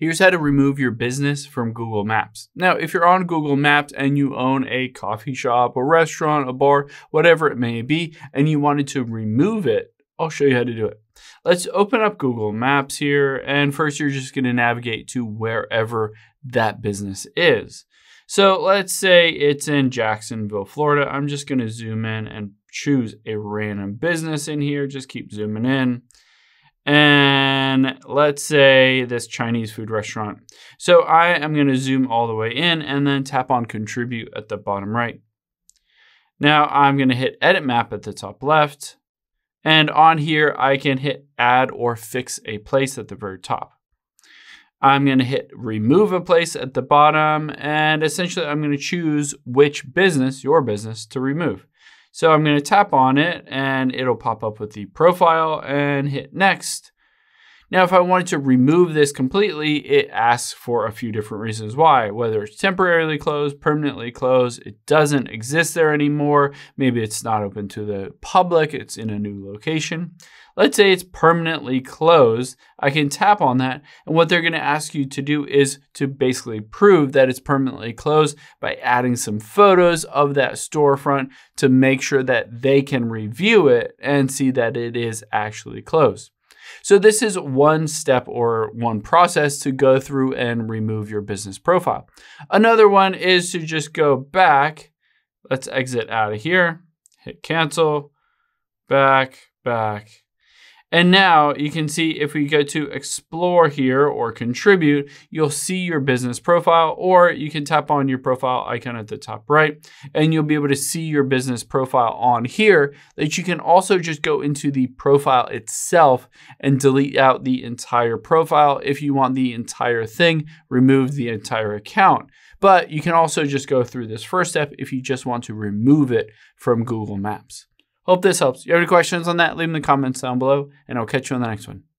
Here's how to remove your business from Google Maps. Now, if you're on Google Maps and you own a coffee shop, a restaurant, a bar, whatever it may be, and you wanted to remove it, I'll show you how to do it. Let's open up Google Maps here. And first, you're just going to navigate to wherever that business is. So let's say it's in Jacksonville, Florida. I'm just going to zoom in and choose a random business in here. Just keep zooming in and let's say this Chinese food restaurant. So I am going to zoom all the way in and then tap on contribute at the bottom right. Now I'm going to hit edit map at the top left. And on here, I can hit add or fix a place at the very top. I'm going to hit remove a place at the bottom. And essentially, I'm going to choose which business, your business, to remove. So I'm going to tap on it and it'll pop up with the profile and hit next. Now, if I wanted to remove this completely, it asks for a few different reasons why, whether it's temporarily closed, permanently closed, it doesn't exist there anymore. Maybe it's not open to the public, it's in a new location. Let's say it's permanently closed. I can tap on that. And what they're going to ask you to do is to basically prove that it's permanently closed by adding some photos of that storefront to make sure that they can review it and see that it is actually closed. So this is one step or one process to go through and remove your business profile. Another one is to just go back. Let's exit out of here, hit cancel, back, back, and now you can see if we go to explore here or contribute, you'll see your business profile or you can tap on your profile icon at the top right and you'll be able to see your business profile on here that you can also just go into the profile itself and delete out the entire profile. If you want the entire thing, remove the entire account. But you can also just go through this first step if you just want to remove it from Google Maps. Hope this helps. You have any questions on that, leave them in the comments down below, and I'll catch you on the next one.